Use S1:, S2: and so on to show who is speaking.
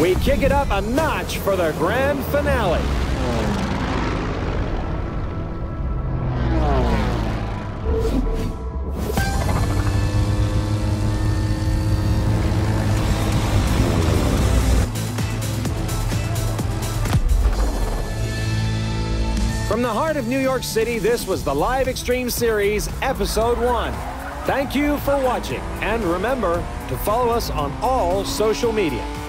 S1: We kick it up a notch for the grand finale. From the heart of New York City, this was the Live Extreme Series, Episode 1. Thank you for watching, and remember to follow us on all social media.